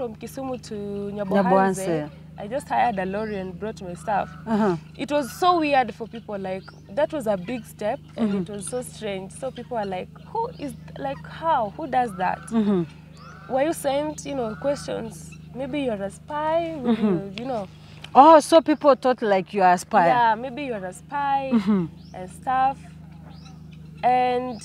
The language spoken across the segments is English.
from Kisumu to Nyabohanse. I just hired a lorry and brought my stuff. Uh-huh. It was so weird for people. Like that was a big step, and it was so strange. So people are like, "Who is like how? Who does that? Mm -hmm. Were you sent? You know, questions. Maybe you're a spy. Maybe mm -hmm. you're, you know, Oh, so people thought like you are a spy. yeah, maybe you're a spy mm -hmm. and stuff. And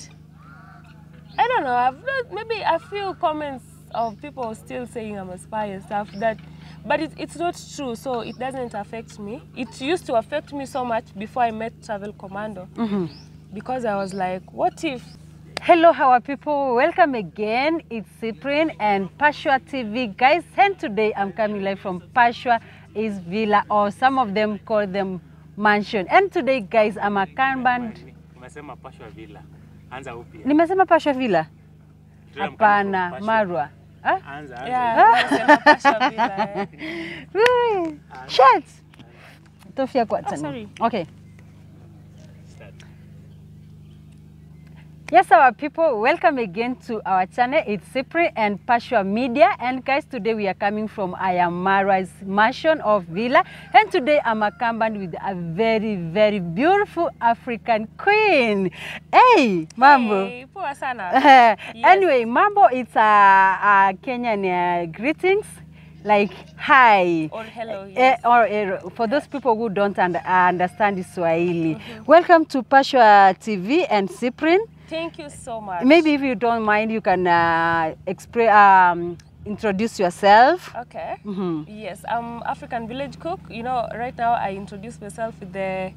I don't know. I've not, maybe a few comments of people still saying I'm a spy and stuff. That, but it, it's not true. So it doesn't affect me. It used to affect me so much before I met Travel Commando Mhm. because I was like, what if? Hello, how are people. Welcome again. It's Cyprian and Pashwa TV. Guys, and today I'm coming live from Pashwa is Villa, or some of them call them mansion. And today, guys, I'm a Kanban. Umesema Pashwa Villa. Anza upya. Nimesema Pashwa Villa? Today I'm coming Hapana, from Pashwa. Marwa. Anza, Shit. Tofia kwa oh, tani. Okay. Yes, our people, welcome again to our channel. It's Cyprian and Pashwa Media. And guys, today we are coming from Ayamara's mansion of Villa. And today I'm accompanied with a very, very beautiful African queen. Hey, Mambo. Hey, poa sana. Anyway, Mambo, it's a, a Kenyan uh, greetings. Like, hi. Or hello. Eh, Uh, or eh, for those people who don't un understand Swahili, mm -hmm. welcome to Pashwa TV and Cyprian. Thank you so much. Maybe if you don't mind, you can uh, express, um, introduce yourself. Okay. Mhm. Yes, I'm African Village Cook. You know, right now I introduce myself with the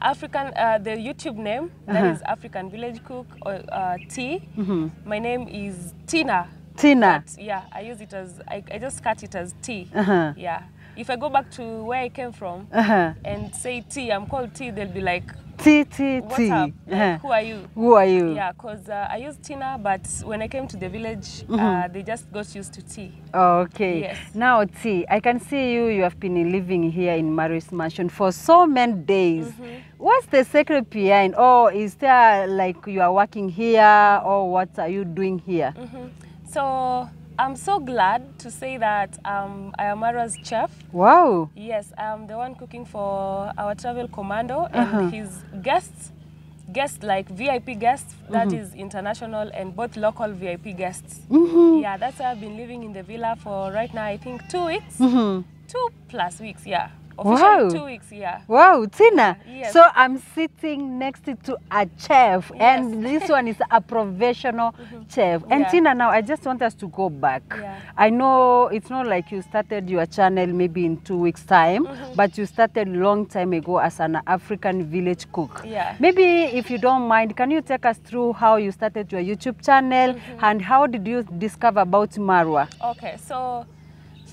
African, uh, the YouTube name that Uh-huh. is African Village Cook or uh, T. Mhm. My name is Tina. Tina. But, yeah, I use it as I, I just cut it as T. Uh-huh. Yeah. If I go back to where I came from Uh-huh. and say T, I'm called T, they'll be like, T T T. Like, Uh-huh. Who are you?" Who are you? Yeah, cause uh, I used Tina, but when I came to the village, Mm-hmm. uh, they just got used to T. Okay. Yes. Now, T, I can see you. You have been living here in Maris Mansion for so many days. Mm -hmm. What's the secret behind? Or is there like you are working here, or what are you doing here? Mm -hmm. So I'm so glad to say that um, I am Mara's chef. Wow. Yes, I'm the one cooking for our travel commando and Uh-huh. his guests. Guests like VIP guests, that is international and both local VIP guests. Mm -hmm. Yeah, that's why I've been living in the villa for right now, I think two weeks. mm -hmm. Two plus weeks, yeah. Wow. two weeks, yeah. Wow, Tina. Yes. So I'm sitting next to a chef, yes. and this one is a professional mm -hmm. chef. And Yeah. Tina, now I just want us to go back. Yeah. I know it's not like you started your channel maybe in two weeks' time, mm -hmm. but you started long time ago as an African village cook. Yeah. Maybe if you don't mind, can you take us through how you started your YouTube channel mm -hmm. and how did you discover about Marwa? Okay, so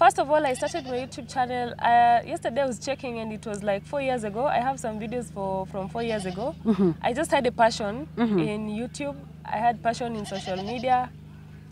first of all, I started my YouTube channel. Uh, yesterday I was checking and it was like four years ago. I have some videos for from four years ago. Mm -hmm. I just had a passion mm -hmm. in YouTube. I had passion in social media.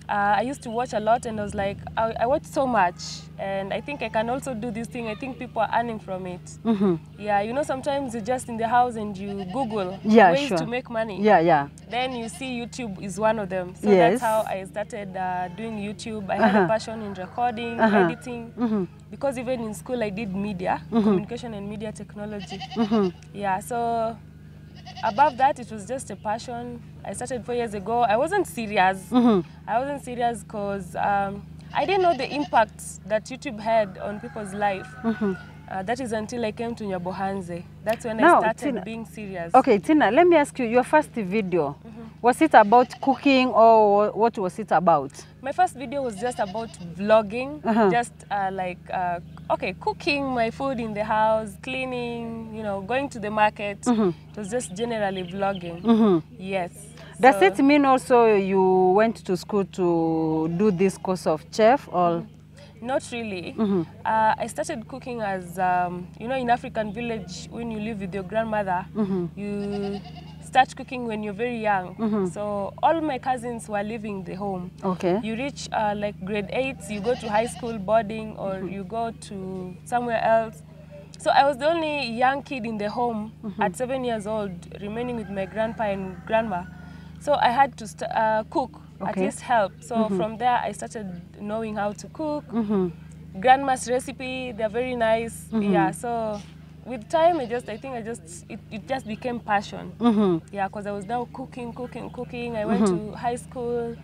Uh, I used to watch a lot and I was like, I, I watch so much and I think I can also do this thing. I think people are earning from it. Mm -hmm. Yeah, you know, sometimes you're just in the house and you Google Yeah, ways sure. to make money Yeah, yeah. then you see YouTube is one of them. So Yes. that's how I started uh, doing YouTube. I had Uh-huh. had a passion in recording, Uh-huh. editing, Mm -hmm. because even in school I did media, mm -hmm. communication and media technology. hmm Yeah, so above that it was just a passion. I started four years ago. I wasn't serious. hmm I wasn't serious because um, I didn't know the impact that YouTube had on people's life. hmm Uh, that is until I came to Nyabohanse. That's when Now, I started Tina- being serious. Okay, Tina, let me ask you, your first video, was it about cooking or what was it about? My first video was just about vlogging, Uh-huh. just uh, like, uh, okay, cooking my food in the house, cleaning, you know, going to the market. Mhm. It was just generally vlogging. hmm Yes. Does So- it mean also you went to school to do this course of chef or? Not really. Mhm. Uh, I started cooking as, um, you know, in African village, when you live with your grandmother, Mhm. you start cooking when you're very young. Mhm. So all my cousins were leaving the home. Okay. You reach uh, like grade eight, you go to high school boarding or you go to somewhere else. So I was the only young kid in the home at seven years old, remaining with my grandpa and grandma. So I had to st- uh, cook at least help. So from there, I started knowing how to cook. Mhm. Grandma's recipe, they're very nice. Yeah, so with time, I just, I think I just, it, it just became passion. Mhm. Yeah, because I was now cooking, cooking, cooking. I went to high school,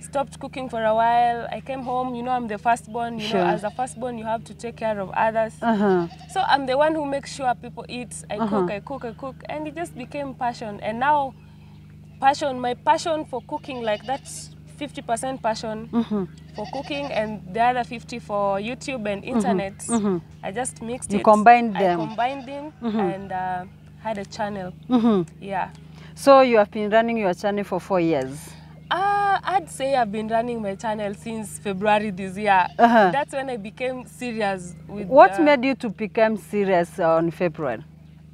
stopped cooking for a while. I came home, you know, I'm the firstborn. You Sure. know, as a firstborn, you have to take care of others. Uh-huh. So I'm the one who makes sure people eat. I cook, I cook, I cook, and it just became passion. And now, passion, my passion for cooking, like that's 50% passion Mm-hmm. for cooking, and the other 50 for YouTube and internet. I just mixed Mm-hmm. You it. combined I them. combined them and uh, had a channel. Mhm. Yeah. So you have been running your channel for four years. Uh, I'd say I've been running my channel since February this year. Uh-huh. That's when I became serious with. What the... made you to become serious on February?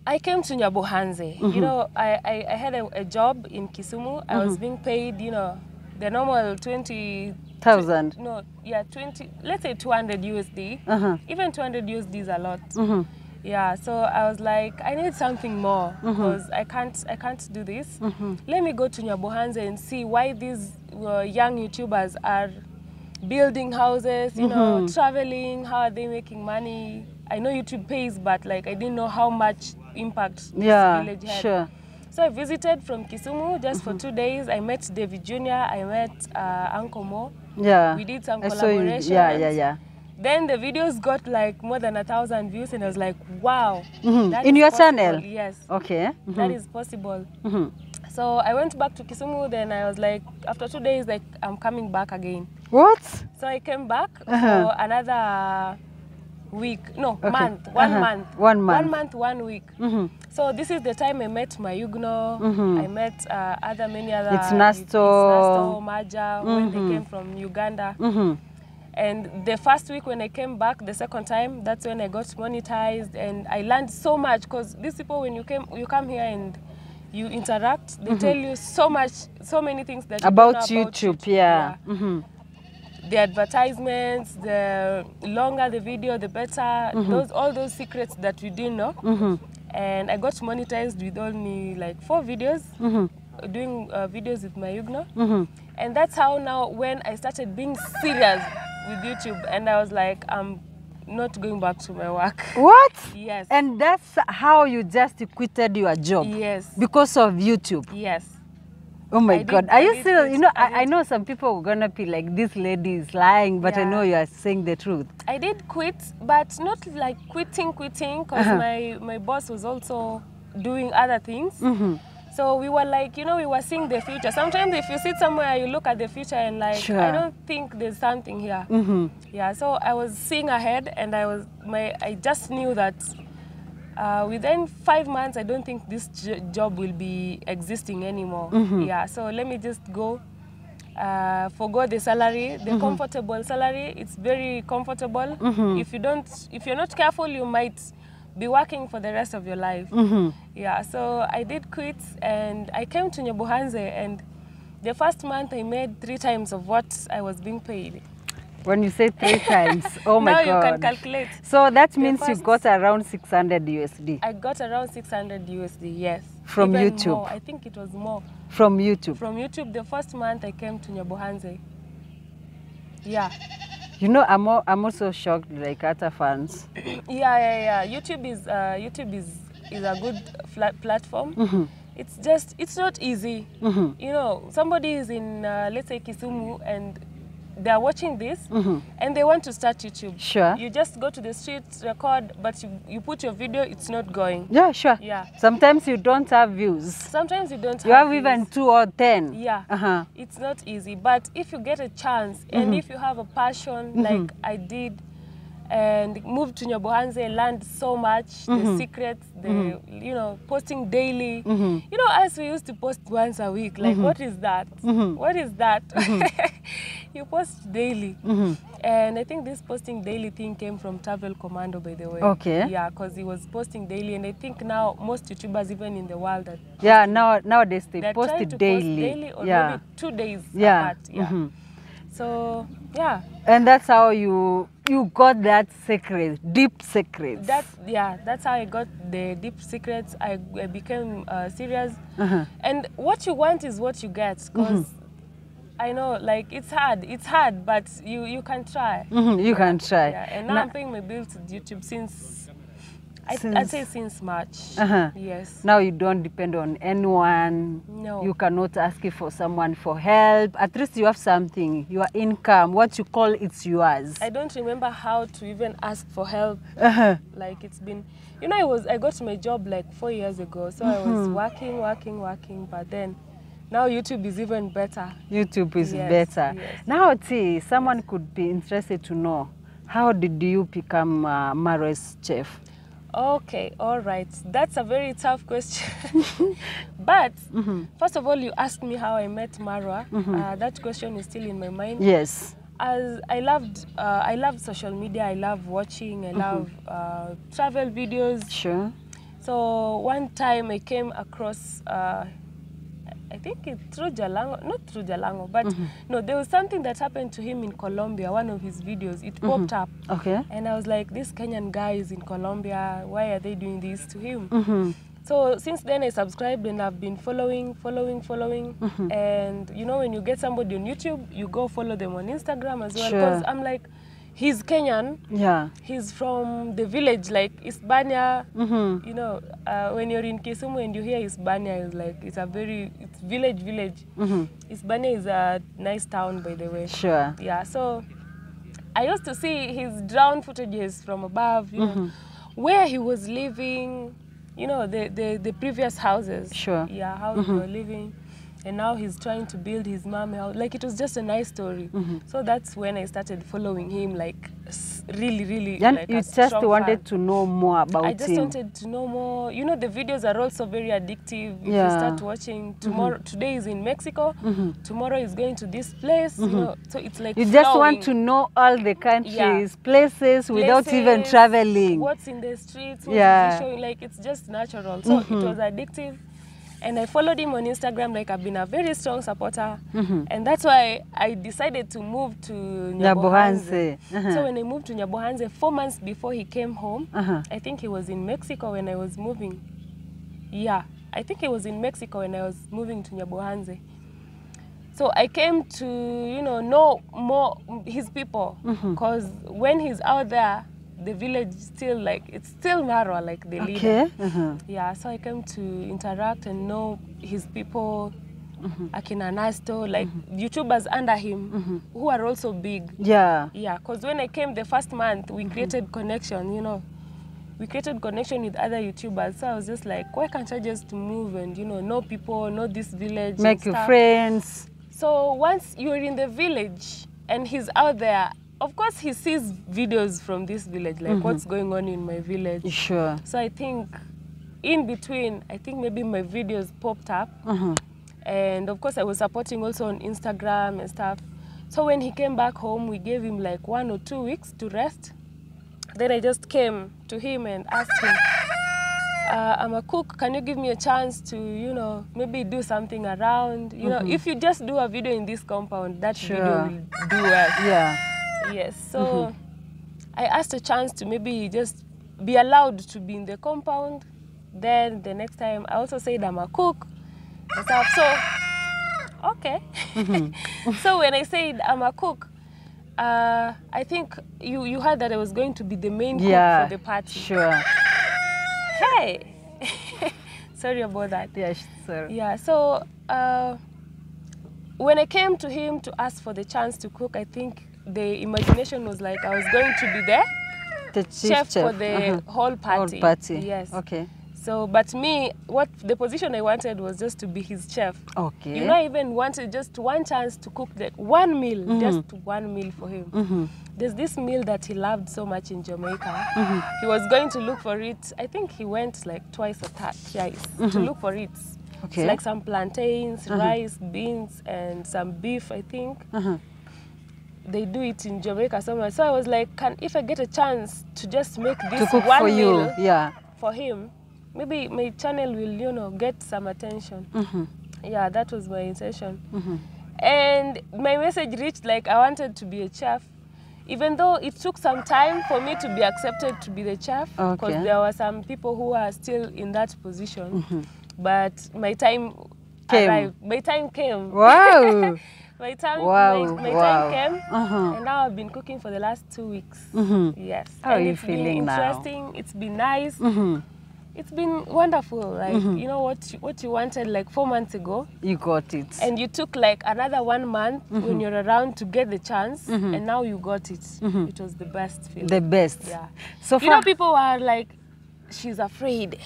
I came to Nyabohanse. Mm-hmm. You know, I, I, I had a, a job in Kisumu. I Mm-hmm. was being paid, you know, the normal 20... Thousand? No, yeah, 20, let's say 200 USD. Uh-huh. Even 200 USD is a lot. Mhm. Yeah, so I was like, I need something more Mm-hmm. because I can't, I can't do this. Let me go to Nyabohanse and see why these uh, young YouTubers are building houses, you know, Mm-hmm. traveling. How are they making money? I know YouTube pays, but like I didn't know how much impact yeah, this village had. sure. So I visited from Kisumu just Mm-hmm. for two days. I met David Jr. I met uh, Uncle Mo. Yeah. We did some I you. Yeah, yeah, yeah. Then the videos got like more than a thousand views, and I was like, wow. Mhm. that In is your possible. channel? Yes, Okay. Mm -hmm. that is possible. Mm -hmm. So I went back to Kisumu. Then I was like, after two days, like I'm coming back again. What? So I came back Uh-huh. for another week, no Okay. month, one Uh-huh. month, One month. one month, one week. mm -hmm. So this is the time I met Mayugno. -hmm. I met uh, other many other. It's It's Nasto. Nasto, Maja, when they Mhm. came from Uganda. mm -hmm. And the first week when I came back, the second time, that's when I got monetized, and I learned so much because these people, when you came, you come here and you interact, they mm -hmm. tell you so much, so many things that about, you don't About YouTube, YouTube, yeah. Mhm. The advertisements, the longer the video, the better. Those all those secrets that we didn't know. Mhm. And I got monetized with only like four videos, Mhm. doing uh, videos with Mayuguno. Mhm. And that's how now when I started being serious with YouTube and I was like, I'm not going back to my work. What? Yes. And that's how you just quitted your job yes. because of YouTube. Yes. Oh my I God. Are you quit. you know, I I, know some people are to be like, this lady is lying, but I know you are saying the truth. I did quit, but not like quitting, quitting, because Uh-huh. my, my boss was also doing other things. Mhm. So we were like, you know, we were seeing the future. Sometimes if you sit somewhere, you look at the future and like, Sure. I don't think there's something here. Mhm. Yeah, so I was seeing ahead, and I was my I just knew that uh, within five months, I don't think this job will be existing anymore. Mm -hmm. Yeah, so let me just go. Uh, forgo the salary, the mm -hmm. comfortable salary. It's very comfortable. Mm -hmm. If you don't, if you're not careful, you might be working for the rest of your life. Mm -hmm. Yeah, so I did quit and I came to Nyabuhanze and the first month I made three times of what I was being paid. When you say three times, oh my now God. you can calculate. So that The means you got around 600 USD I got around 600 USD, yes. From Even YouTube? More. I think it was more. from YouTube. From YouTube, the first month I came to Nyabohanse. Yeah. You know, I'm, al- I'm also shocked, like other fans. yeah, yeah, yeah. YouTube is uh, YouTube is is a good flat platform. Mm-hmm. It's just it's not easy. You know, somebody is in uh, let's say Kisumu and they are watching this and they want to start YouTube. Mm-hmm. Sure. You just go to the street, record, but you, you put your video, it's not going. Yeah, sure. Yeah. Sometimes you don't have views. Sometimes you don't You have views. even two or ten. Yeah. Uh-huh. It's not easy, but if you get a chance and if you have a passion like I did and moved to Nyobohanze, learned so much, mm -hmm. the secrets, the mm -hmm. you know, posting daily. Mm -hmm. You know, as we used to post once a week, like what is that? What is that? you post daily. And I think this posting daily thing came from Travel Commando, by the way. Okay. Yeah, because he was posting daily, and I think now most YouTubers, even in the world, are Yeah, now nowadays they post it daily. post daily or yeah. maybe two days Yeah. apart. Yeah. So yeah, And that's how you you got that secret, deep secret. That yeah, that's how I got the deep secrets. I, I became uh, serious, Uh-huh. and what you want is what you get. Because I know, like it's hard. It's hard, but you you can try. Mhm, you can try. Yeah, and now now I'm paying my bills to YouTube since, I, I'd say since March. Uh-huh. Yes. Now you don't depend on anyone. No. You cannot ask for someone for help. At least you have something. Your income, what you call it's yours. I don't remember how to even ask for help. Uh-huh. Like it's been, you know, I was I got my job like four years ago, so I was working, working, working. But then, now YouTube is even better. YouTube is Yes, better. yes. Now, T, someone could be interested to know how did you become uh, Marwa's chef? Okay, all right. That's a very tough question. but mm -hmm. first of all, you asked me how I met Marwa. Mm -hmm. Uh, that question is still in my mind. Yes. As I loved, uh, I love social media. I love watching. I mm -hmm. love uh, travel videos. Sure. So one time I came across, uh, think it's through Jalango, not through Jalango, but mm -hmm. no, there was something that happened to him in Colombia. One of his videos, it mm -hmm. popped up. Okay. And I was like, this Kenyan guy is in Colombia. Why are they doing this to him? Mm-hmm. So since then, I subscribed and I've been following, following, following. Mm-hmm. And you know, when you get somebody on YouTube, you go follow them on Instagram as well. Because Sure. I'm like, he's Kenyan. Yeah. He's from the village, like Isbania. Mm-hmm. You know, uh, when you're in Kisumu and you hear Isbania, it's like it's a very it's village, village. Mm-hmm. Isbania is a nice town, by the way. Sure. Yeah, so I used to see his drone footages from above, you Mm-hmm. know, where he was living, you know, the, the, the previous houses. Sure. Yeah, how Mm-hmm. Yeah, how they were living. And now he's trying to build his mom house. Like it was just a nice story. Mm-hmm. So that's when I started following him, like really, really. Then like you just wanted fan. to know more about him. I just him. wanted to know more. You know, the videos are also very addictive. If Yeah. you start watching tomorrow, mm-hmm. today is in Mexico, mm-hmm. tomorrow is going to this place. You mm-hmm. know, so it's like You just want to know all the countries, places, without even traveling. What's in the streets? Yeah. showing? Like it's just natural. So it was addictive. And I followed him on Instagram. Like I've been a very strong supporter, mm -hmm. and that's why I decided to move to Nyabohanze. Nyabohanze. Uh-huh. So when I moved to Nyabohanze, four months before he came home, Uh-huh. I think he was in Mexico when I was moving. Yeah, I think he was in Mexico when I was moving to Nyabohanze. So I came to, you know, know more his people because mm -hmm. when he's out there, the village still like it's still Marwa, like the leader. Okay. Uh-huh. Yeah, so I came to interact and know his people, mm-hmm. Akina Nasto, like mm-hmm. YouTubers under him who are also big. Yeah. Yeah, because when I came the first month, we created connection, you know. We created connection with other YouTubers. So I was just like, why can't I just move and, you know, know people, know this village? Make you stuff? friends. So once you're in the village and he's out there, of course he sees videos from this village, like what's going on in my village. Sure. So I think in between, I think maybe my videos popped up. Uh-huh. And of course, I was supporting also on Instagram and stuff. So when he came back home, we gave him like one or two weeks to rest. Then I just came to him and asked him, uh, I'm a cook. Can you give me a chance to, you know, maybe do something around? You know, if you just do a video in this compound, that Sure. video will do well. Yeah. Yes. So I asked a chance to maybe just be allowed to be in the compound. Then the next time I also said I'm a cook and stuff. So okay. so when I said I'm a cook, uh, I think you, you heard that I was going to be the main cook Yeah. for the party. Sure. Hey. Sorry about that. Yeah, sorry. Yeah, so uh, when I came to him to ask for the chance to cook, I think the imagination was like I was going to be there, The chief chef, chef. for the Uh-huh. whole party. Whole party. Yes. Okay. So, but me, what the position I wanted was just to be his chef. Okay. You know, I even wanted just one chance to cook the one meal, mm-hmm. just one meal for him. Mm-hmm. There's this meal that he loved so much in Jamaica. Mm-hmm. He was going to look for it. I think he went like twice or th- thrice to mm-hmm. look for it. Okay. It's like some plantains, rice, beans, and some beef, I think. Uh-huh. They do it in Jamaica somewhere. So I was like, can if I get a chance to just make this To cook one for you. meal Yeah. for him, maybe my channel will, you know, get some attention. Mm-hmm. Yeah, that was my intention. Mm -hmm. And my message reached like I wanted to be a chef, even though it took some time for me to be accepted to be the chef, because Okay. there were some people who are still in that position. Mm -hmm. But my time Came. arrived. My time came. Wow. my time, Wow, my, my wow. time came, Uh-huh. and now I've been cooking for the last two weeks. Mhm. Yes. How are and you it's feeling been now? interesting. It's been nice. Mhm. It's been wonderful. Like Mm-hmm. you know what you, what you wanted like four months ago, You got it. and you took like another one month Mm-hmm. when you're around to get the chance, and now you got it. It was the best feeling. the best. yeah. So you know, people are like, she's afraid.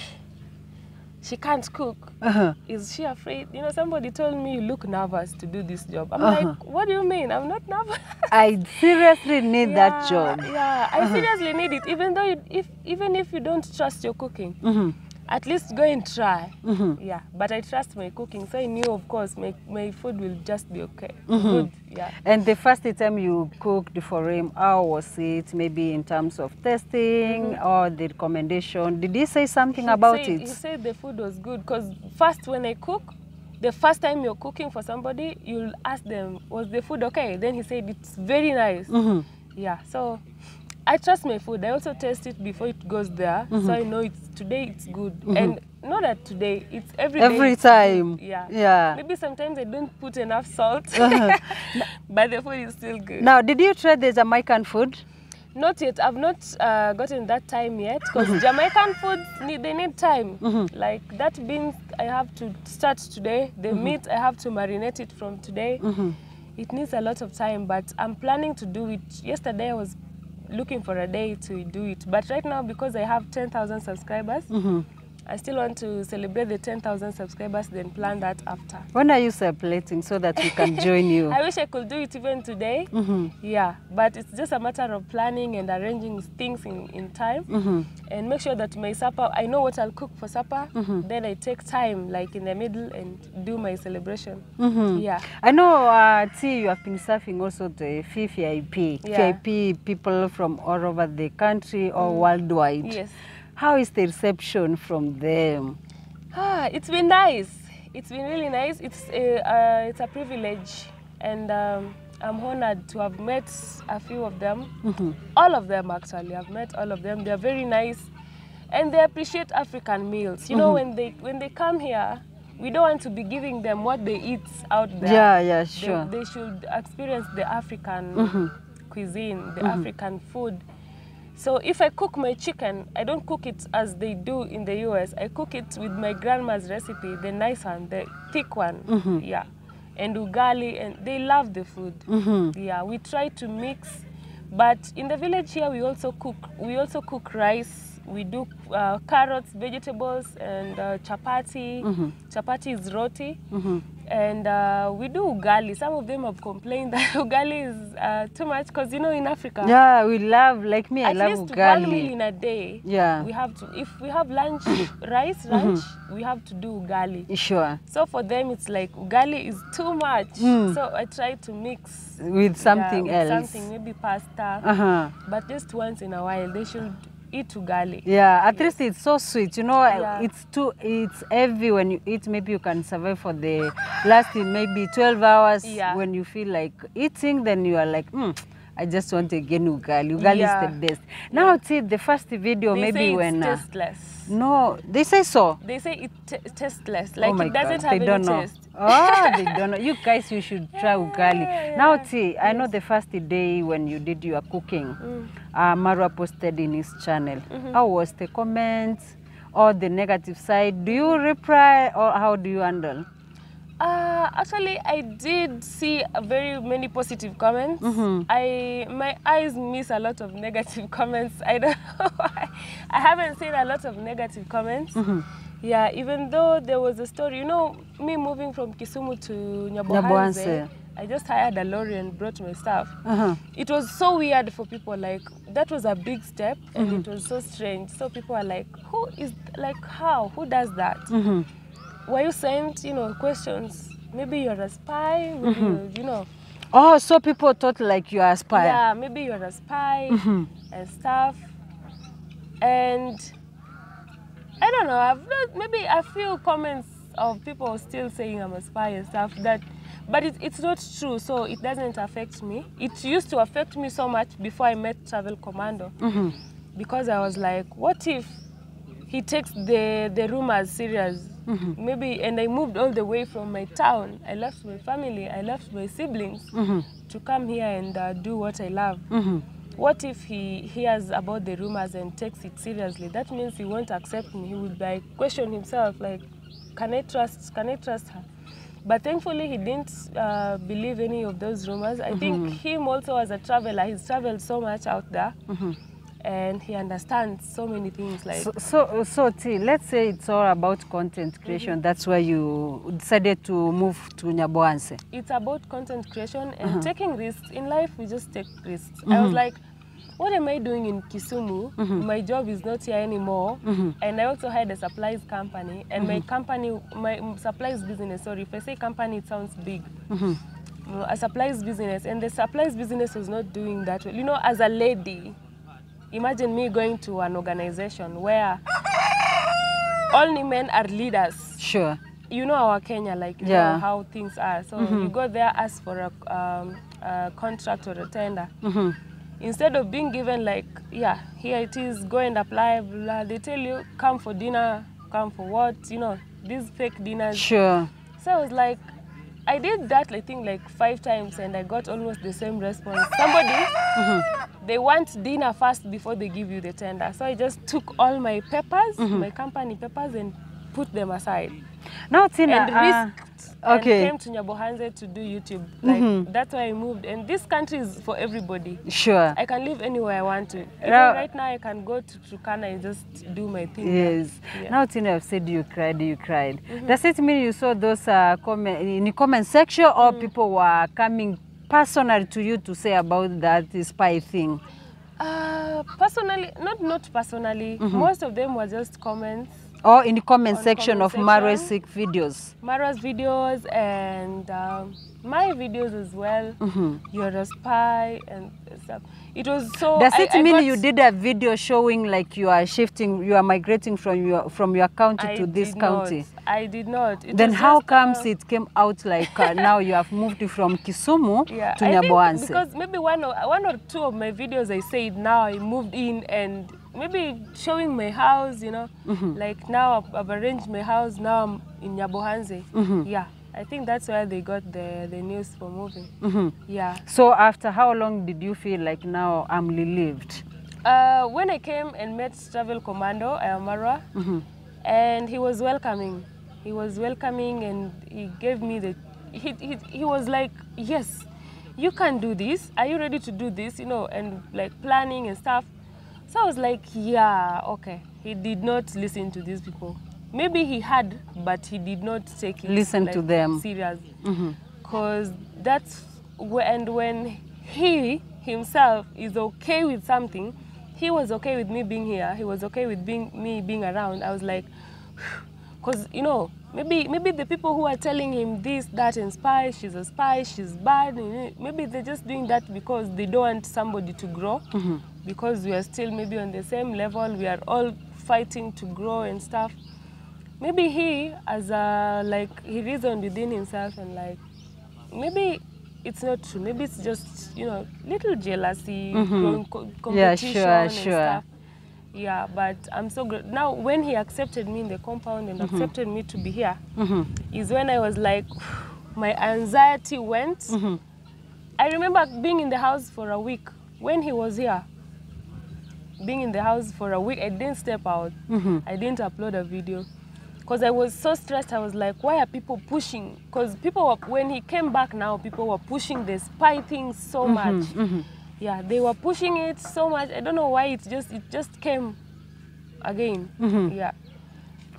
She can't cook. Uh-huh. Is she afraid? You know, somebody told me you look nervous to do this job. I'm Uh-huh. like, what do you mean? I'm not nervous. I seriously need that Yeah, job. Uh-huh. Yeah, I seriously need it. Even though, you, if even if you don't trust your cooking, Mhm. At least go and try. mm -hmm. Yeah, but I trust my cooking, so I knew, of course, my, my food will just be okay. Mm-hmm. Good. Yeah. And the first time you cooked for him, how was it? Maybe in terms of testing mm -hmm. or the recommendation? Did he say something He about said, it? He said the food was good because first when I cook, the first time you're cooking for somebody, you'll ask them, was the food okay? Then he said it's very nice. mm -hmm. Yeah, so I trust my food. I also taste it before it goes there, Mm-hmm. so I know it's today it's good. And not that today, it's every day Every it's time. Yeah. Yeah. Maybe sometimes I don't put enough salt, but the food is still good. Now, did you try the Jamaican food? Not yet. I've not uh, gotten that time yet because Mm-hmm. Jamaican foods need they need time. Like that beans, I have to start today. The Mm-hmm. meat, I have to marinate it from today. It needs a lot of time, but I'm planning to do it. Yesterday I was looking for a day to do it, but right now because I have 10,000 subscribers, Mm-hmm. I still want to celebrate the 10,000 subscribers, then plan that after. When are you celebrating so that we can join you? I wish I could do it even today. Mm -hmm. Yeah, but it's just a matter of planning and arranging things in, in time Mm -hmm. and make sure that my supper, I know what I'll cook for supper. Mm -hmm. Then I take time, like in the middle, and do my celebration. Mhm. Yeah. I know, uh, T, you have been serving also the ip Yeah. VIP people from all over the country or worldwide. Yes. How is the reception from them? Ah, it's been nice. It's been really nice. It's a, uh, it's a privilege, and um, I'm honored to have met a few of them. All of them, actually. I've met all of them. They're very nice, and they appreciate African meals. You know, when they when they come here, we don't want to be giving them what they eat out there. Yeah, yeah, sure. They, should experience the African cuisine, the African food. So if I cook my chicken, I don't cook it as they do in the US. I cook it with my grandma's recipe, the nice one, the thick one. Mm -hmm. Yeah. And ugali, and they love the food. Mm -hmm. Yeah, we try to mix. But in the village here, we also cook. We also cook rice. We do uh, carrots, vegetables, and uh, chapati. Mm -hmm. Chapati is roti. And uh, we do ugali. Some of them have complained that ugali is uh, too much because you know in Africa, Yeah, we love, like me, I at love least one meal in a day. Yeah. We have to. If we have lunch, rice lunch, mm -hmm. we have to do ugali. Sure. So for them, it's like ugali is too much. Mm. So I try to mix With something yeah, with else. something maybe pasta. Uh-huh. But just once in a while, they should eat ugali. Yeah, at yes. least it's so sweet. You know, Yeah. it's too, it's heavy when you eat. Maybe you can survive for the last maybe 12 hours. Yeah. When you feel like eating, then you are like, mm, I just want again ugali. Ugali Yeah. is the best. Now, yeah. see the first video, They maybe say when. uh, tasteless. no, they say so. They say it tasteless. Like oh my it doesn't God, have they don't know. taste. Oh, they don't know. You guys, you should try ugali. Yeah, Now, yeah. yes. I know the first day when you did your cooking, Mm. uh, Marwa posted in his channel. Mm-hmm. How was the comments or the negative side? Do you reply or how do you handle? Uh, actually, I did see very many positive comments. Mm-hmm. I my eyes miss a lot of negative comments. I don't know why. I haven't seen a lot of negative comments. Mm-hmm. Yeah, even though there was a story, you know, me moving from Kisumu to Nyabohanse. I just hired a lorry and brought my stuff. Uh-huh. It was so weird for people. Like that was a big step, and Mm-hmm. it was so strange. So people are like, "Who is like how? Who does that?" Were you sent, you know, questions? Maybe you're a spy, maybe Mm-hmm. you, you know, Oh, so people thought like you are a spy. yeah, maybe you're a spy Mm-hmm. and stuff. And I don't know, I've not, maybe a few comments of people still saying I'm a spy and stuff that, but it, it's not true, so it doesn't affect me. It used to affect me so much before I met Travel Commando Mm-hmm. because I was like, what if he takes the the rumors serious. Mm-hmm. Maybe and I moved all the way from my town. I left my family. I left my siblings mm-hmm. to come here and uh, do what I love. Mm-hmm. What if he hears about the rumors and takes it seriously? That means he won't accept me. He would like question himself, like, can I trust? Can I trust her? But thankfully, he didn't uh, believe any of those rumors. I think him also as a traveler, he's traveled so much out there, and he understands so many things. Like So, so, so T, let's say it's all about content creation. Mm-hmm. That's why you decided to move to Nyabohanse. it's about content creation and uh-huh. taking risks in life. We just take risks. I mm-hmm. was like, what am I doing in Kisumu? Mm-hmm. My job is not here anymore, and I also had a supplies company. And my company, my mm, supplies business. Sorry, if I say company, it sounds big. Mm, A supplies business, and the supplies business was not doing that well. You know, as a lady, imagine me going to an organization where only men are leaders Sure. you know our Kenya, like Yeah. how things are. So mm-hmm. you go there, ask for a, um, a contract or a tender. Mm-hmm. Instead of being given like, yeah, here it is, go and apply. Blah, they tell you, come for dinner, come for what, you know, these fake dinners. Sure. So I was like, I did that, I think, like five times, and I got almost the same response. Somebody, mm-hmm. They want dinner first before they give you the tender. So I just took all my papers, mm -hmm. my company papers, and put them aside Now, Tina, and uh, risked okay. and came to Nyabohanze to do YouTube. Like mm -hmm. that's why I moved. And this country is for everybody. sure. I can live anywhere I want to. Even Now- right now I can go to Turkana and just do my thing. Yes. Yeah. Now, Tina, I've said you cried, you cried. Mm -hmm. Does it mean you saw those uh, comment in the comment section, or mm -hmm. people were coming personally to you to say about that spy thing? Uh, personally, not not personally. Mm -hmm. Most of them were just comments. Or in the comment section section comment of Marwa's sick videos? Marwa's videos and um, my videos as well. Mm -hmm. You're a spy and stuff. It was so. Does it I mean got- you did a video showing like you are shifting, you are migrating from your from your county I to this county? Not. I did not. It Then how just, comes uh, it came out like uh, now you have moved from Kisumu Yeah, to I Nyaboanse? because maybe one or one or two of my videos I said now I moved in and maybe showing my house, you know, Mm-hmm. like now I've, I've arranged my house. Now I'm in Nyabohanze. Mm-hmm. Yeah, I think that's where they got the the news for moving. Mm-hmm. Yeah. So after how long did you feel like now I'm relieved? Uh, when I came and met Travel Commando Iammarwa, and he was welcoming. He was welcoming and he gave me the. He, he, he was like, yes, you can do this. Are you ready to do this? You know, and like planning and stuff. So I was like, yeah, okay. He did not listen to these people. Maybe he had, but he did not take it. Listen like, to them. serious. Because mm -hmm. that's and when he himself is okay with something, he was okay with me being here. He was okay with being me being around. I was like, because you know, maybe maybe the people who are telling him this, that, and spy, she's a spy, she's bad. Maybe they're just doing that because they don't want somebody to grow. mm -hmm. Because we are still maybe on the same level. We are all fighting to grow and stuff. Maybe he, as a like, he reasoned within himself and like, maybe it's not true. Maybe it's just you know little jealousy, mm-hmm. growing co- Yeah, sure, and sure. stuff. Yeah, but I'm so good now. When he accepted me in the compound and mm-hmm. accepted me to be here, mm-hmm. is when I was like, my anxiety went. I remember being in the house for a week when he was here. Being in the house for a week, I didn't step out. I didn't upload a video because I was so stressed. I was like, why are people pushing? Because people were, when he came back now, people were pushing the spy thing so mm -hmm, much. Mm -hmm. Yeah, they were pushing it so much. I don't know why it just it just came again. Mm -hmm. Yeah,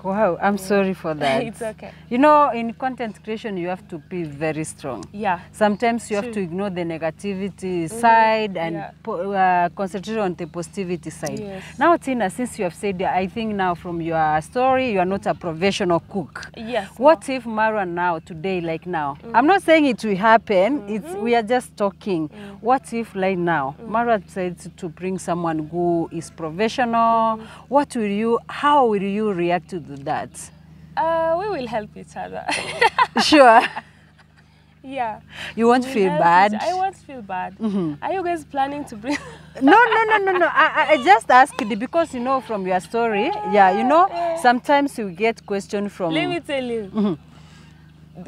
Wow, I'm sorry for that. it's okay. You know, in content creation, you have to be very strong. Yeah, Sometimes you have to ignore the negativity mm, side and yeah. uh, concentrate on the positivity side. Yes. Now, Tina, since you have said, that, I think now from your story, you are not a professional cook. yes. What if Marwa now, today, like now? Mm. I'm not saying it will happen. Mm-hmm. It's we are just talking. Mm. What if, like now, Marwa decides to bring someone who is professional? What will you? How will you react to that? Uh, we will help each other. sure. yeah. You won't We feel bad. each- I won't feel bad. Are you guys planning to bring? no, no, no, no, no. I, I- just asked because you know from your story, yeah, you know, sometimes you get question from. Let me tell you.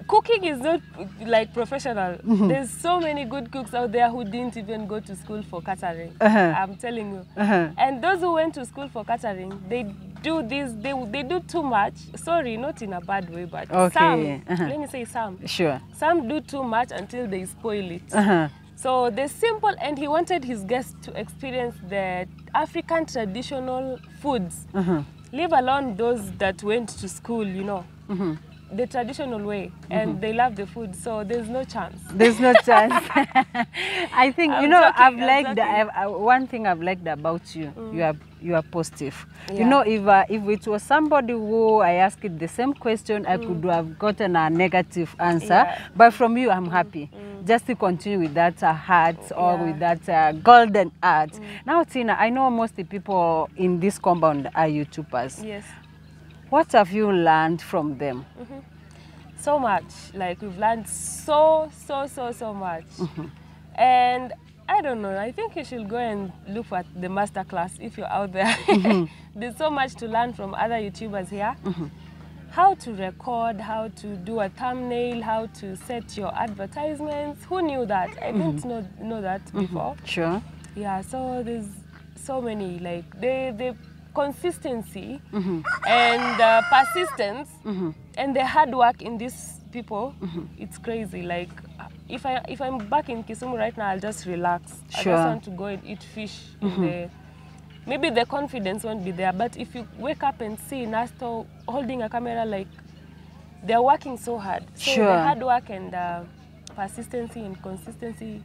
Cooking is not like professional. There's so many good cooks out there who didn't even go to school for catering. Uh-huh. I'm telling you. Uh-huh. And those who went to school for catering, they do this, they, they do too much. Sorry, not in a bad way, but Okay, some, uh-huh. let me say some. Sure. Some do too much until they spoil it. Uh-huh. So the simple, and he wanted his guests to experience the African traditional foods, Uh-huh. leave alone those that went to school, you know, Mm-hmm. The traditional way, and mm-hmm. they love the food. So there's no chance. There's no chance. I think you I'm know joking, I've I'm liked. I've, I, one thing I've liked about you. You mm. are you are positive. You know if uh, if it was somebody who I asked the same question, I could mm. have gotten a negative answer. Yeah. But from you, I'm mm. happy. Just to continue with that uh, heart oh, or Yeah. with that uh, golden heart. Now, Tina, I know most the people in this compound are YouTubers. Yes, What have you learned from them? Mm-hmm. so much. Like we've learned so, so, so, so much. Mm-hmm. And I don't know. I think you should go and look at the master class if you're out there. Mm-hmm. There's so much to learn from other YouTubers here. How to record, how to do a thumbnail, how to set your advertisements. Who knew that? I didn't know, know that before. Sure. Yeah, so there's so many like they, the consistency and uh, persistence and the hard work in these people. It's crazy. Like uh, if I if I'm back in Kisumu right now, I'll just relax. I just want to go and eat fish in the. Maybe the confidence won't be there, but if you wake up and see Nasto holding a camera, like they're working so hard. So Sure. the hard work and uh, persistency and consistency,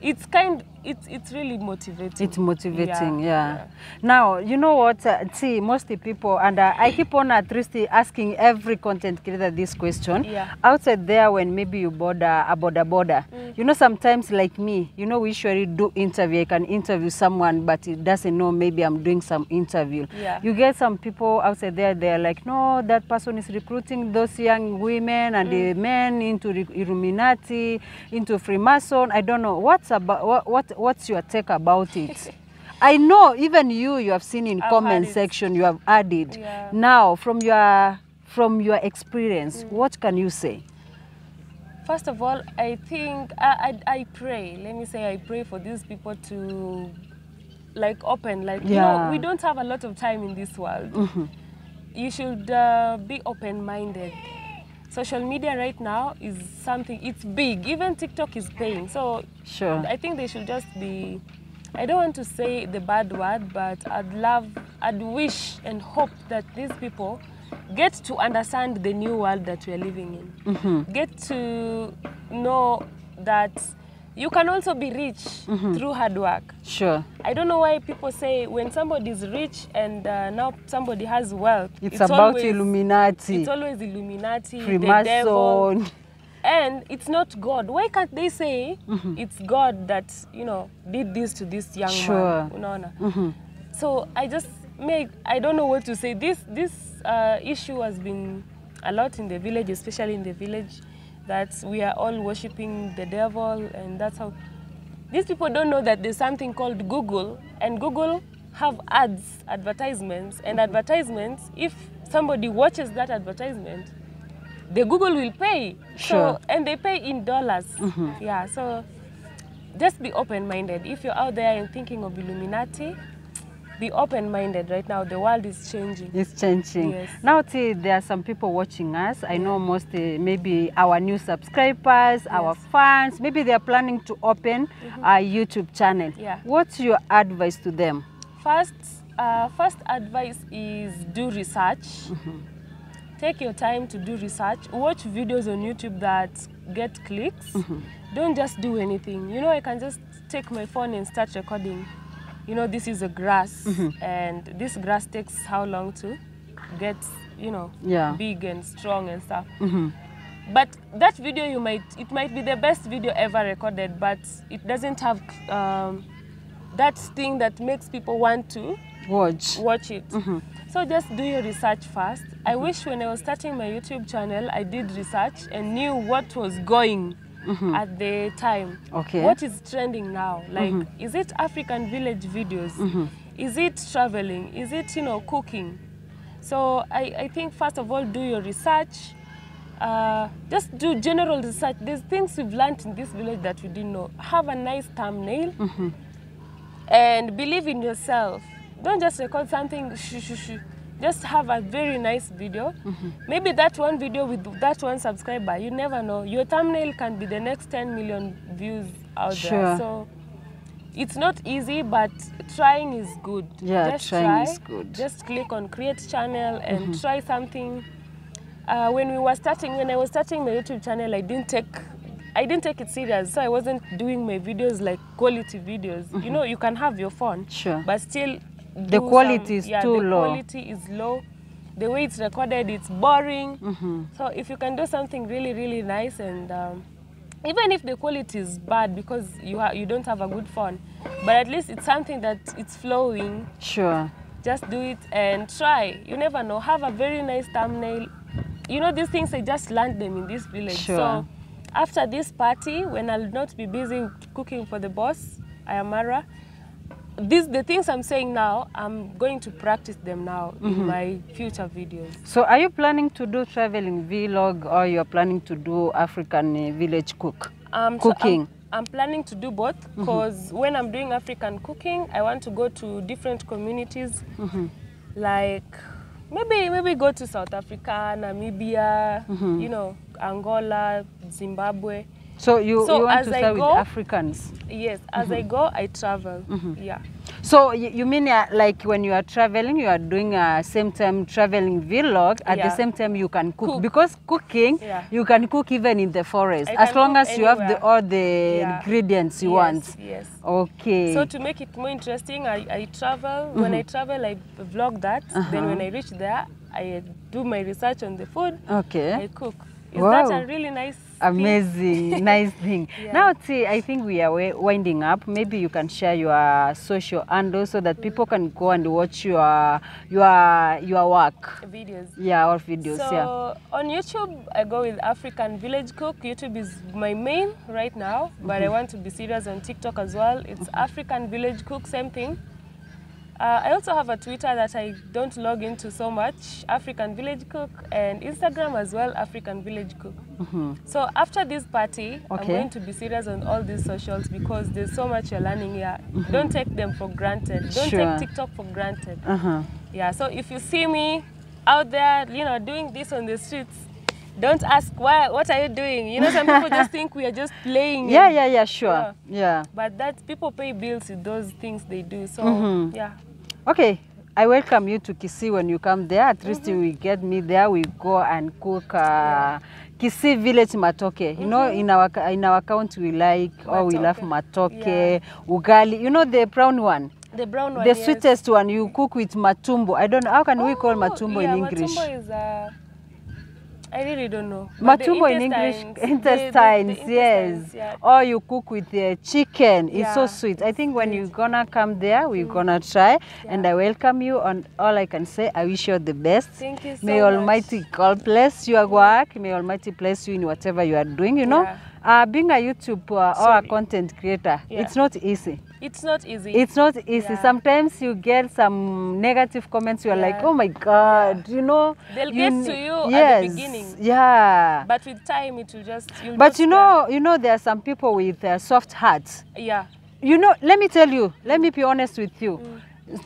it's kind, it's it's really motivating. It's motivating, yeah. yeah. yeah. Now, you know what? Uh, see, most people, and uh, I keep on at least asking every content creator this question. Yeah. Outside there, when maybe you border a border border, Mm. you know, sometimes like me, you know, we usually do interview. I can interview someone, but it doesn't know maybe I'm doing some interview. Yeah. You get some people outside there, they're like, no, that person is recruiting those young women and the men into Illuminati, into Freemason. I don't know. What's about what, what what's your take about it? I know even you you have seen in I've comment section you have added. Yeah. Now from your from your experience, what can you say? First of all, I think I, I, I pray. Let me say I pray for these people to like open. Like you know, we don't have a lot of time in this world. You should uh, be open-minded. Social media right now is something. It's big. Even TikTok is paying. So Sure. I think they should just be. I don't want to say the bad word, but I'd love, I'd wish and hope that these people get to understand the new world that we're living in. mm -hmm. Get to know that you can also be rich mm -hmm. through hard work. Sure. I don't know why people say when somebody is rich and uh, now somebody has wealth, It's, it's about always, Illuminati, It's always Illuminati, the devil, and it's not God. Why can't they say Mm-hmm. it's God that you know did this to this young Sure. man? Unaona? -hmm. So I just make I don't know what to say. This this uh, issue has been a lot in the village, especially in the village, that we are all worshiping the devil, and that's how these people don't know that there's something called Google, and Google have ads, advertisements, and advertisements. If somebody watches that advertisement, the Google will pay. Sure. So and they pay in dollars. Mm -hmm. Yeah. So just be open-minded. If you're out there and thinking of Illuminati, be open-minded. Right now, the world is changing. It's changing. Yes. Now, see, there are some people watching us. I know most, uh, maybe our new subscribers, our fans, maybe they are planning to open a YouTube channel. Yeah. What's your advice to them? First, uh, first advice is do research. Take your time to do research. Watch videos on YouTube that get clicks. Don't just do anything. You know, I can just take my phone and start recording. You know, this is a grass, mm-hmm. and this grass takes how long to get, you know, Yeah. big and strong and stuff. Mm-hmm. But that video, you might it might be the best video ever recorded, but it doesn't have um, that thing that makes people want to Watch. watch it. Mm-hmm. So just do your research first. I wish when I was starting my YouTube channel, I did research and knew what was going Mm-hmm. at the time. Okay. What is trending now? Like, mm-hmm. is it African village videos? Mm-hmm. Is it traveling? Is it, you know, cooking? So I, I think first of all, do your research. Uh, just do general research. There's things we've learned in this village that we didn't know. Have a nice thumbnail and believe in yourself. Don't just record something shoo, shoo, shoo. Just have a very nice video. Mm-hmm. Maybe that one video with that one subscriber, you never know. Your thumbnail can be the next 10 million views out Sure. there. So it's not easy, but trying is good. Yeah, just trying try. is good. Just click on create channel and mm-hmm. try something. Uh, when we were starting, when I was starting my YouTube channel, I didn't take, I didn't take it serious. So I wasn't doing my videos like quality videos. You mm-hmm. know, you can have your phone, Sure. but still The quality quality is yeah, too the low. quality is low. The way it's recorded, it's boring. Mm-hmm. So if you can do something really, really nice, and um, even if the quality is bad because you ha- you don't have a good phone, but at least it's something that it's flowing. Sure. Just do it and try. You never know. Have a very nice thumbnail. You know these things. I just learned them in this village. Sure. So after this party, when I'll not be busy cooking for the boss, Ayamara, these the things I'm saying now. I'm going to practice them now Mm-hmm. in my future videos. So are you planning to do traveling vlog or you're planning to do African village cook? Um, cooking? so I'm-. I'm, planning to do both because mm -hmm. when I'm doing African cooking, I want to go to different communities, mm -hmm. like maybe maybe go to South Africa, Namibia, you know, Angola, Zimbabwe. So you, So you want to start with go- Africans? Yes, as I mm-hmm. go, I travel. Mm-hmm. Yeah. So you, mean uh, like when you are traveling, you are doing a same time traveling vlog, at the same time you can cook. Cook. Because cooking, Yeah. you can cook even in the forest, I as long as you have the, all the Yeah. ingredients you yes, want. Yes. Okay. So to make it more interesting, I, I travel. When mm-hmm. I travel, I vlog that. Then when uh-huh. I reach there, I do my research on the food. okay. I cook. Is Wow. that a really nice? Amazing, nice thing. Yeah. Now, T, I think we are winding up. Maybe you can share your social handle so that people can go and watch your your your work. videos. Yeah, our videos. So yeah. on YouTube, I go with African Village Cook. YouTube is my main right now, but I want to be serious on TikTok as well. It's African Village Cook, same thing. Uh, I also have a Twitter that I don't log into so much, African Village Cook, and Instagram as well, African Village Cook. So after this party, okay. I'm going to be serious on all these socials because there's so much you're learning here. Mm -hmm. Don't take them for granted. Don't Sure. take TikTok for granted. Uh huh. Yeah, so if you see me out there, you know, doing this on the streets, don't ask why. What are you doing? You know, some people just think we are just playing. Yeah, and- yeah, yeah, sure. Yeah. But that people pay bills with those things they do. So mm -hmm. yeah, Okay. I welcome you to Kisii when you come there. At least Mm-hmm. you will get me there. We go and cook uh, Kisii village matoke. You know, in our in our county we like or we love Matoke. yeah. ugali. You know the brown one. the brown one. the yes. sweetest one you cook with matumbo. I don't know how can we call Oh, matumbo yeah, in English. Matumbo is uh, I really don't know. But Matumbo in English, intestines, the- the- the yes. yeah. Or you cook with the chicken. It's so Yeah, sweet. I think when you're gonna come there, we're mm. gonna try. And I welcome you. And all I can say, I wish you the best. Thank you so May much. Almighty God bless your work. May Almighty bless you in whatever you are doing. You know, Yeah. Uh, being a YouTube uh, or a content creator, Yeah. it's not easy. It's not easy. It's not easy. Yeah. Sometimes you get some negative comments. You're yeah. like, oh my God, yeah. you know. They'll you get to you yes, at the beginning. Yeah. but with time, it will just. You'll But just you learn. know, you know, there are some people with uh, soft hearts. Yeah. You know, let me tell you, let me be honest with you. Mm.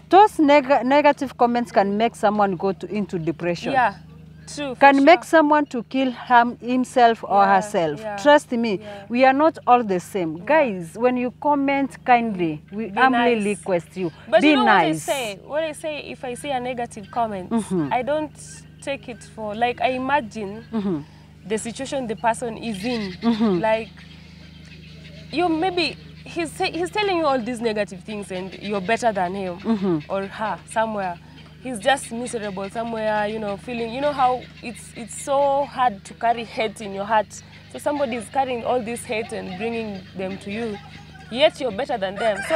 Those neg- negative comments can make someone go to, into depression. Yeah. True. Can sure. make someone to kill him, himself or Yeah, herself. yeah, Trust me, yeah. we are not all the same. Guys, when you comment kindly, we Be humbly nice. request you. But be you know nice. what I say? What I say, if I see a negative comment, Mm-hmm. I don't take it for like I imagine Mm-hmm. the situation the person is in. Like you maybe he's he's telling you all these negative things and you're better than him Mm-hmm. or her somewhere. He's just miserable somewhere, you know, feeling. You know how it's it's so hard to carry hate in your heart. So somebody is carrying all this hate and bringing them to you, yet you're better than them. So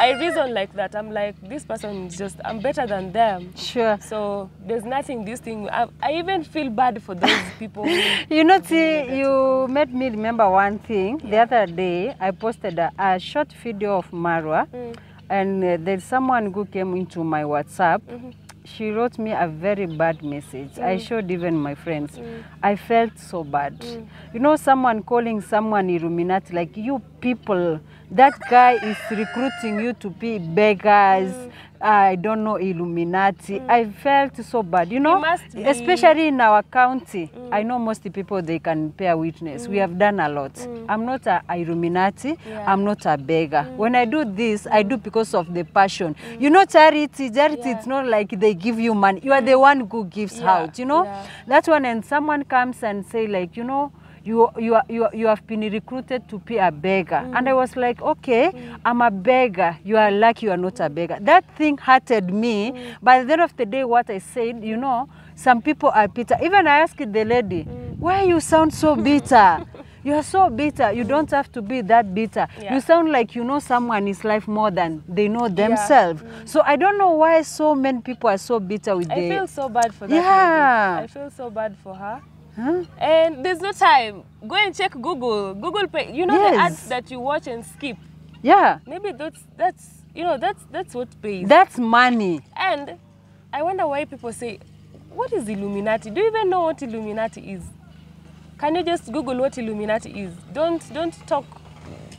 I reason like that. I'm like, this person is just, I'm better than them. Sure. So there's nothing this thing. I, I even feel bad for those people. You know, see, you made me remember one thing. Yeah. The other day, I posted a, a short video of Marwa, Mm. And uh, there's someone who came into my WhatsApp. Mm -hmm. She wrote me a very bad message. Mm. I showed even my friends. Mm. I felt so bad. Mm. You know, someone calling someone Illuminati, like you people, that guy is recruiting you to be beggars. I don't know, Illuminati. Mm. I felt so bad. You know, especially in our county. Mm. I know most people they can bear witness. Mm. We have done a lot. I'm not a Illuminati. Yeah. I'm not a beggar. When I do this, I do because of the passion. You know, charity, charity, Yeah. it's not like they give you money. You are the one who gives Yeah, out, you know? yeah. That's when and someone comes and say like, you know, you, you, are, you, you have been recruited to be a beggar. Mm. And I was like, okay, mm. I'm a beggar. You are lucky you are not a beggar. That thing hurted me. Mm. But at the end of the day, what I said, you know, some people are bitter. Even I asked the lady, why you sound so bitter? You are so bitter. You don't have to be that bitter. Yeah. You sound like you know someone is life more than they know themselves. So I don't know why so many people are so bitter with I the. feel so bad for that. Yeah. lady. I feel so bad for her. Huh? And there's no time. Go and check Google. Google Pay. You know the Yes. ads that you watch and skip. Yeah, Maybe that's that's you know that's that's what pays. that's money. and I wonder why people say, "What is Illuminati?" Do you even know what Illuminati is? Can you just Google what Illuminati is? Don't don't talk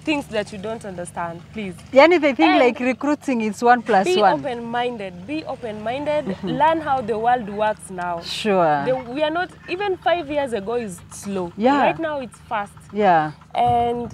things that you don't understand, please. Yani they think And like recruiting is one plus Be one. open-minded. Be open-minded. Mm-hmm. Learn how the world works now. Sure. The, we are not even five years ago is slow. Yeah. Right now it's fast. yeah. And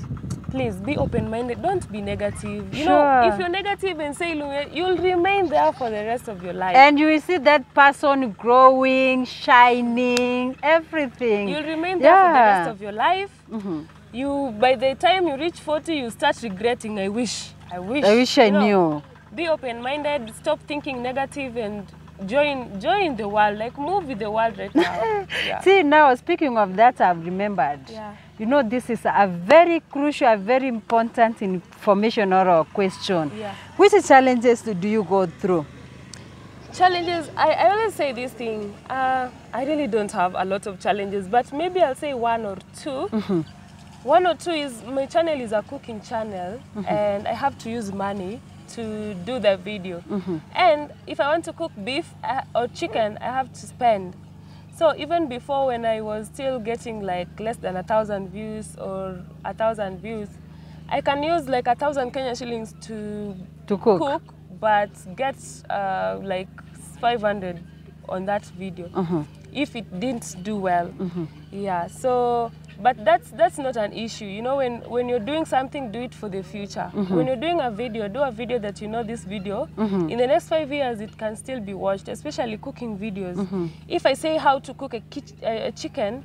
please be open-minded. Don't be negative. You Sure. know, if you're negative and say you'll remain there for the rest of your life. And you will see that person growing, shining, everything. You'll remain there for the rest of your life. Mm-hmm. You by the time you reach 40, you start regretting. I wish. I wish. I wish I You know, knew. Be open-minded. Stop thinking negative and join join the world. Like move with the world right now. Yeah. See, now speaking of that, I've remembered. Yeah. You know, this is a very crucial, a very important information or a question. Yeah. Which challenges do you go through? Challenges. I, I always say this thing. Uh, I really don't have a lot of challenges, but maybe I'll say one or 2 One or two is my channel is a cooking channel, and I have to use money to do the video. And if I want to cook beef uh, or chicken, I have to spend. So even before, when I was still getting like less than a thousand views or a thousand views, I can use like a thousand Kenya shillings to To cook. cook, but get uh, like 500 on that video if it didn't do well. Yeah. So, but that's that's not an issue. You know, when when you're doing something, do it for the future. Mm-hmm. When you're doing a video, do a video that you know this video. Mm-hmm. In the next five years, it can still be watched, especially cooking videos. Mm-hmm. If I say how to cook a, a, a chicken.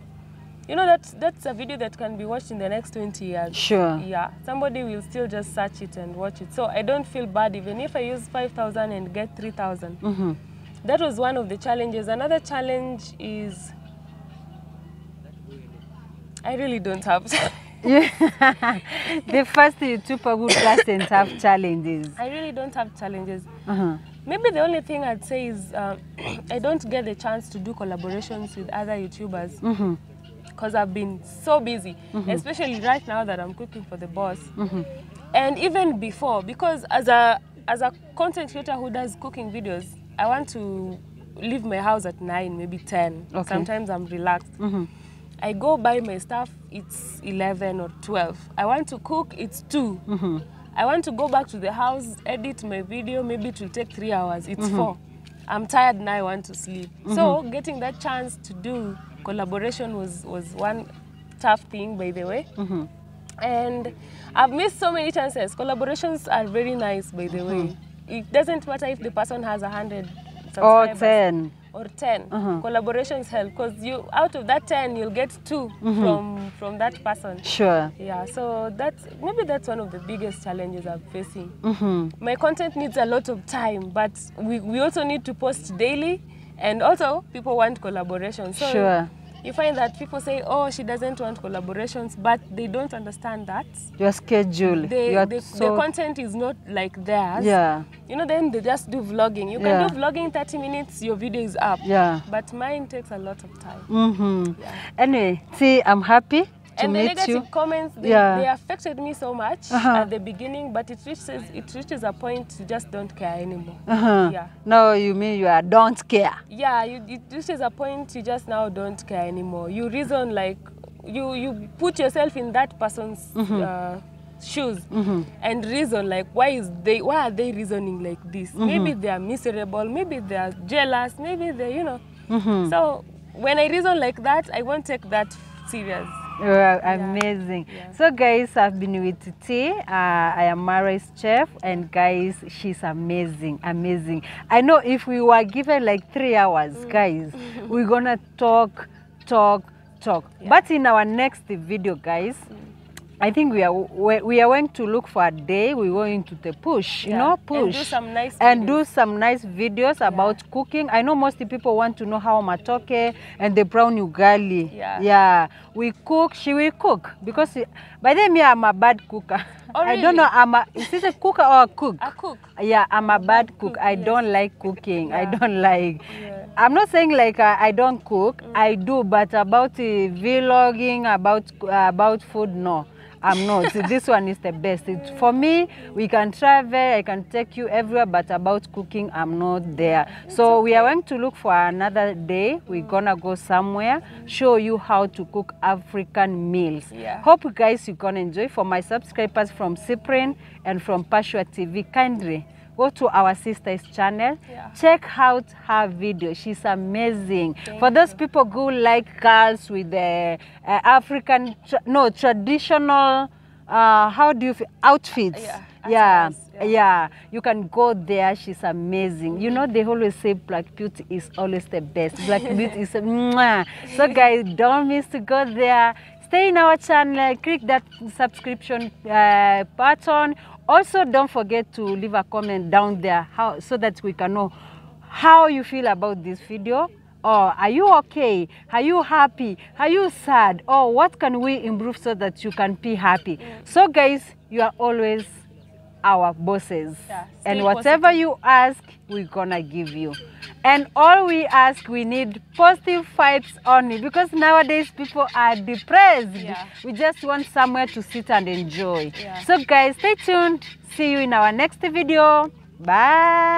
You know that's that's a video that can be watched in the next 20 years. Sure. Yeah, somebody will still just search it and watch it. So I don't feel bad even if I use 5,000 and get 3,000. That was one of the challenges. Another challenge is I really don't have. the first YouTuber who doesn't have challenges. I really don't have challenges. Uh-huh. Maybe the only thing I'd say is um, I don't get the chance to do collaborations with other YouTubers because I've been so busy, especially right now that I'm cooking for the boss. And even before, because as a as a content creator who does cooking videos, I want to leave my house at nine, maybe ten. Okay. Sometimes I'm relaxed. I go buy my stuff, it's 11 or 12. I want to cook, it's 2. Mm -hmm. I want to go back to the house, edit my video, maybe it will take 3 hours, it's mm -hmm. 4. I'm tired now, I want to sleep. Mm -hmm. So getting that chance to do collaboration was, was one tough thing, by the way. Mm -hmm. And I've missed so many chances. Collaborations are very nice, by the way. It doesn't matter if the person has a hundred Or subscribers 10. Or 10 collaborations help because you out of that 10 you'll get two mm -hmm. from from that person Sure. yeah so that's maybe that's one of the biggest challenges i'm facing mm hmm my content needs a lot of time but we, we also need to post daily and also people want collaboration so Sure. You find that people say, oh, she doesn't want collaborations, but they don't understand that. Your schedule. They, you the, so, the content is not like theirs. yeah, You know, then they just do vlogging. You can Yeah. do vlogging 30 minutes, your video is up. yeah. But mine takes a lot of time. Mm-hmm. Yeah. Anyway, see, I'm happy and the negative you. comments they, Yeah. they affected me so much Uh-huh. at the beginning but it reaches it reaches a point you just don't care anymore Uh-huh. yeah No, you mean you are don't care. yeah you, it reaches a point you just now don't care anymore you reason like you you put yourself in that person's uh, shoes and reason like why is they why are they reasoning like this maybe they are miserable maybe they are jealous maybe they you know so when i reason like that i won't take that serious Wow, amazing. Yeah. So, guys, I've been with T. Uh, I am Mara's chef, and guys, she's amazing, amazing. I know if we were given like three hours, mm. guys, we're gonna talk, talk, talk. Yeah. But in our next video, guys, I think we are we are going to look for a day. We're going to the push, yeah. you know, push and do some nice and do some nice videos about cooking. I know most people want to know how matoke and the brown ugali. Yeah. yeah. We cook. She will cook because by then me I'm a bad cooker. Oh, really? I don't know. I'm a is this a cooker or a cook? a cook Yeah, I'm a bad cook. cook, I yes. don't like cooking. Yeah. I don't like. Yeah. I'm not saying like uh, I don't cook. Mm. I do, but about uh, vlogging, about uh, about food, no. I'm not. this one is the best. It, for me, we can travel. I can take you everywhere, but about cooking, I'm not there. So we are going to look for another day. We're gonna go somewhere, show you how to cook African meals. Yeah. Hope you guys you gonna enjoy. For my subscribers from Cyprine and from Pashua TV, kindly go to our sister's channel. Yeah. Check out her video. She's amazing. For those people who like girls with the uh, African, tra- no traditional. Uh, how do you feel? outfits? Yeah, yeah, yeah. yeah. You can go there. She's amazing. You know they always say Black Beauty is always the best. Black Beauty is mwah. So guys, don't miss to go there. Stay in our channel. Click that subscription uh, button. Also, don't forget to leave a comment down there how so that we can know how you feel about this video. Or are you okay? Are you happy? Are you sad? Or what can we improve so that you can be happy? So guys, you are always our bosses. Yeah, and whatever positive. you ask, we're gonna give you. And all we ask, we need positive fights only because nowadays people are depressed. Yeah. We just want somewhere to sit and enjoy. Yeah. So guys, stay tuned. See you in our next video. Bye.